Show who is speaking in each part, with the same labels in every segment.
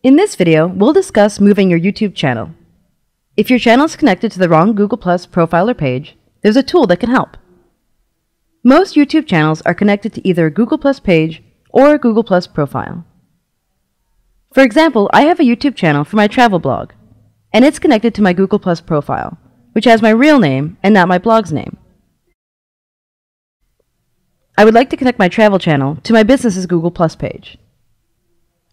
Speaker 1: In this video, we'll discuss moving your YouTube channel. If your channel is connected to the wrong Google Plus profile or page, there's a tool that can help. Most YouTube channels are connected to either a Google Plus page or a Google Plus profile. For example, I have a YouTube channel for my travel blog, and it's connected to my Google Plus profile, which has my real name and not my blog's name. I would like to connect my travel channel to my business's Google Plus page.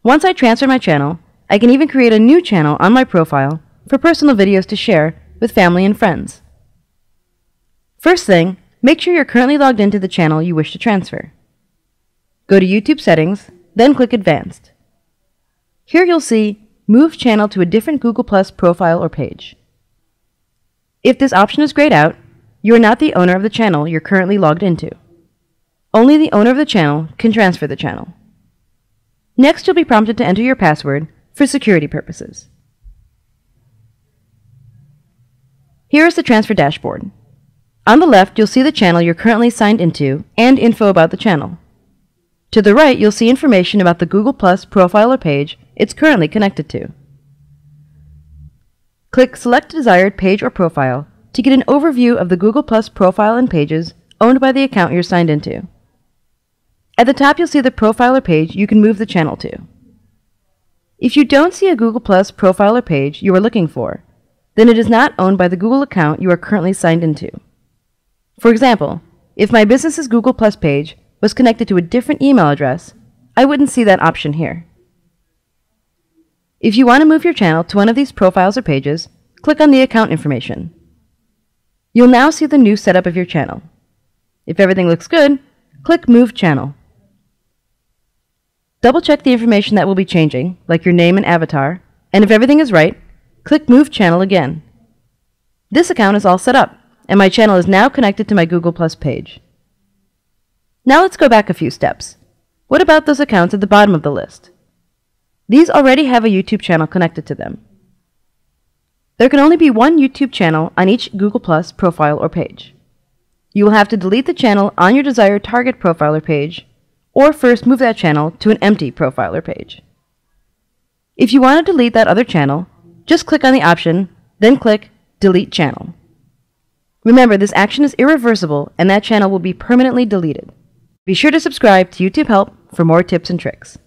Speaker 1: Once I transfer my channel, I can even create a new channel on my profile for personal videos to share with family and friends. First thing, make sure you're currently logged into the channel you wish to transfer. Go to YouTube Settings, then click Advanced. Here you'll see Move Channel to a different Google Plus profile or page. If this option is grayed out, you are not the owner of the channel you're currently logged into. Only the owner of the channel can transfer the channel. Next, you'll be prompted to enter your password for security purposes. Here is the transfer dashboard. On the left, you'll see the channel you're currently signed into and info about the channel. To the right, you'll see information about the Google Plus profile or page it's currently connected to. Click Select desired page or profile to get an overview of the Google Plus profile and pages owned by the account you're signed into. At the top, you'll see the profile or page you can move the channel to. If you don't see a Google Plus profile or page you are looking for, then it is not owned by the Google account you are currently signed into. For example, if my business's Google Plus page was connected to a different email address, I wouldn't see that option here. If you want to move your channel to one of these profiles or pages, click on the account information. You'll now see the new setup of your channel. If everything looks good, click Move Channel. Double check the information that will be changing, like your name and avatar, and if everything is right, click Move Channel again. This account is all set up, and my channel is now connected to my Google Plus page. Now let's go back a few steps. What about those accounts at the bottom of the list? These already have a YouTube channel connected to them. There can only be one YouTube channel on each Google Plus profile or page. You will have to delete the channel on your desired target profile or page or first move that channel to an empty profiler page. If you want to delete that other channel, just click on the option, then click Delete Channel. Remember, this action is irreversible and that channel will be permanently deleted. Be sure to subscribe to YouTube Help for more tips and tricks.